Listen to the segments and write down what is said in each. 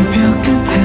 새벽 끝에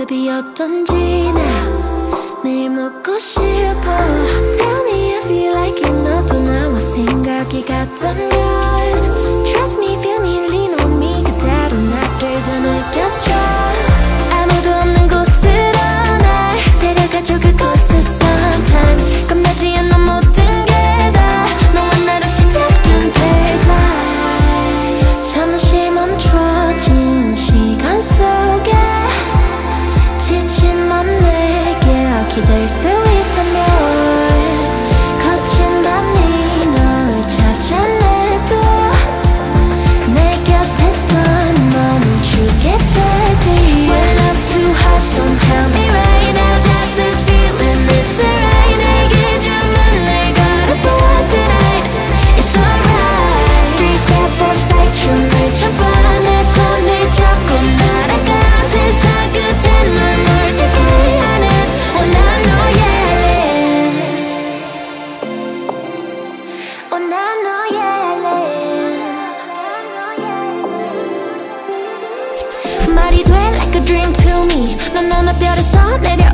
모습이었던지 나 매일 묻고 싶어. Tell me if you like it. 너도 나와 생각이 같다면 Trust me feel 내려.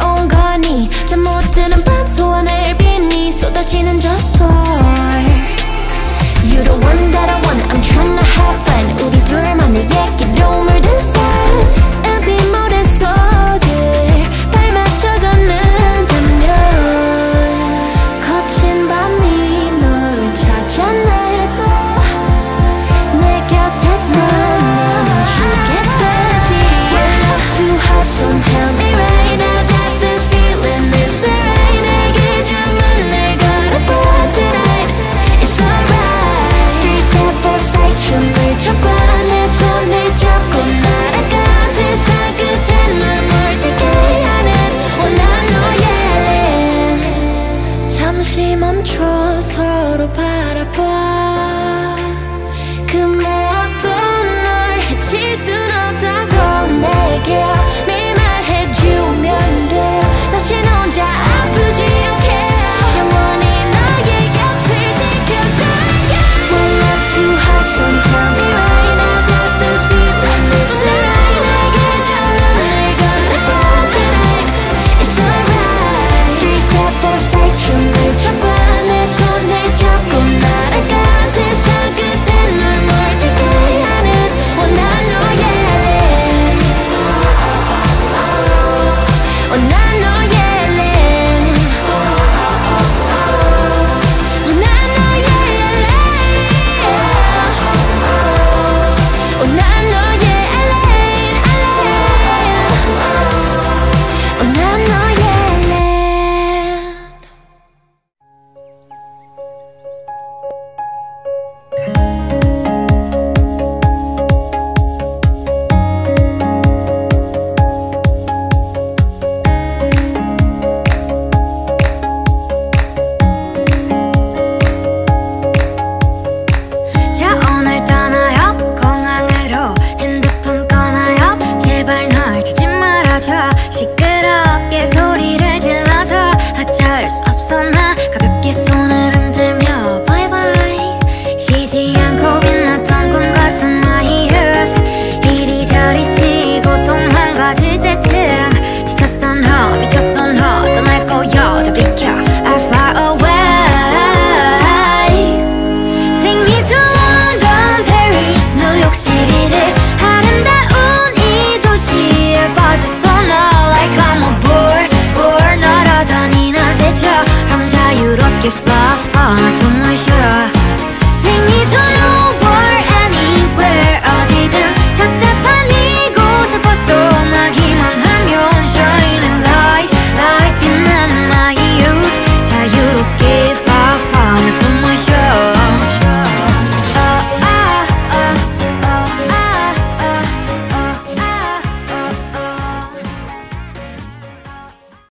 when I